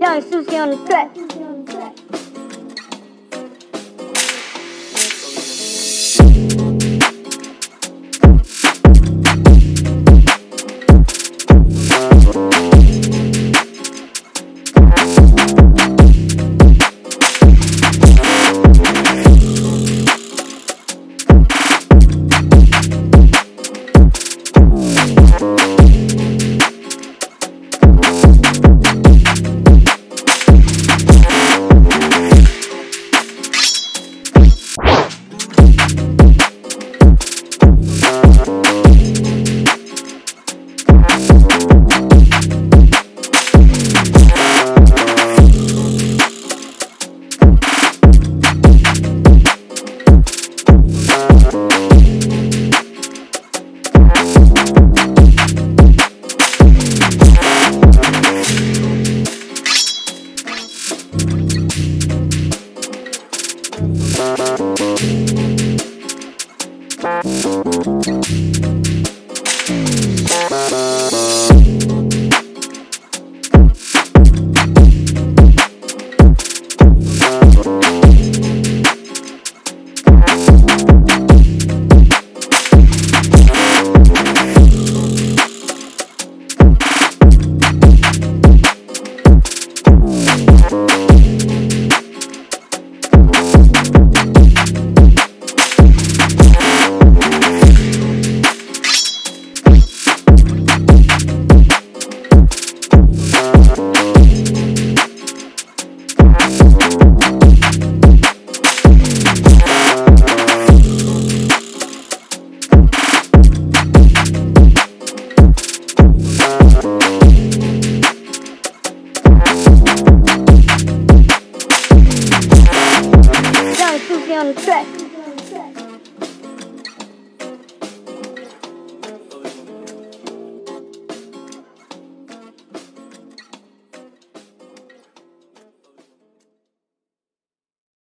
让事情对。让事